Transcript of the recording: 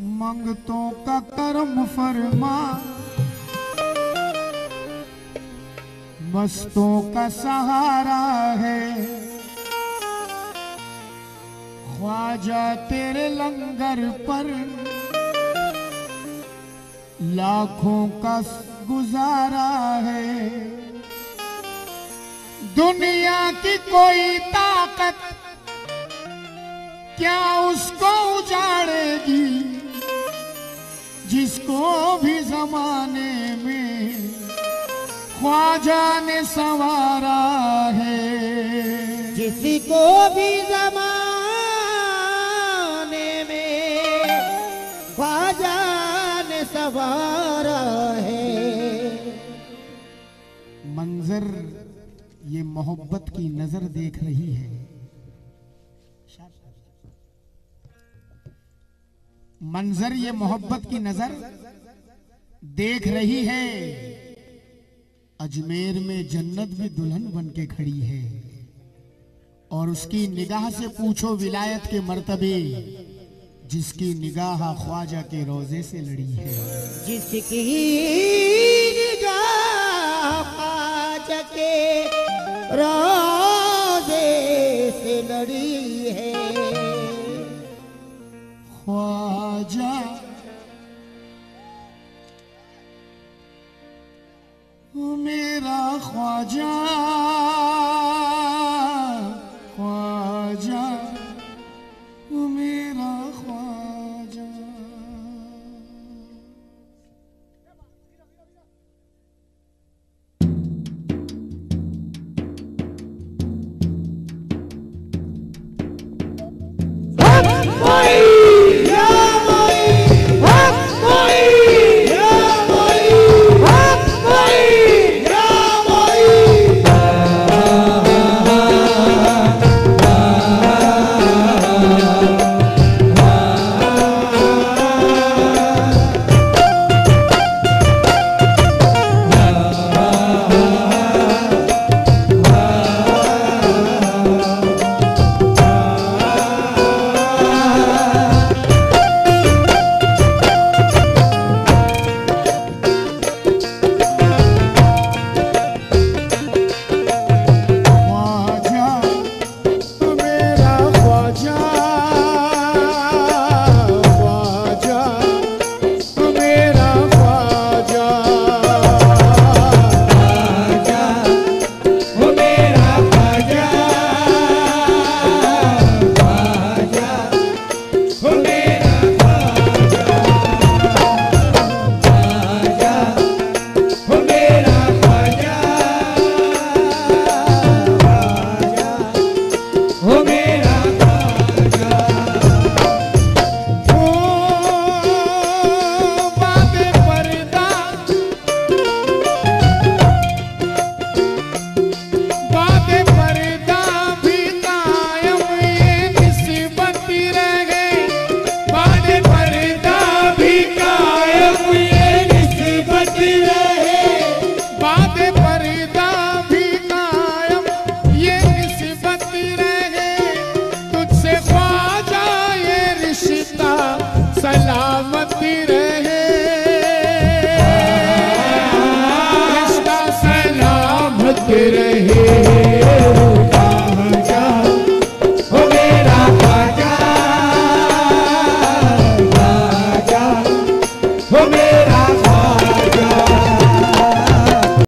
मंगतों का कर्म फरमा। मस्तों का सहारा है। ख्वाजा तेरे लंगर पर। लाखों का गुजारा है। दुनिया की कोई ताकत क्या उसको उजाड़ेगी? ख्वाजा ने संवारा है। जिसको भी जमाने में ख्वाजा ने सवारा है। मंजर ये मोहब्बत की नज़र देख रही है। मंजर ये मोहब्बत की नज़र देख रही है। अजमेर में जन्नत भी दुल्हन बन के खड़ी है। और उसकी निगाह से पूछो विलायत के मर्तबे जिसकी निगाह ख्वाजा के रोज़े से लड़ी है। जिसकी निगाह ख्वाजा के रोज़े से लड़ी है। ख्वाजा मेरा ख्वाजा ख्वाजा मेरा ख्वाजा ख्वाजा रहे ख्वाजा,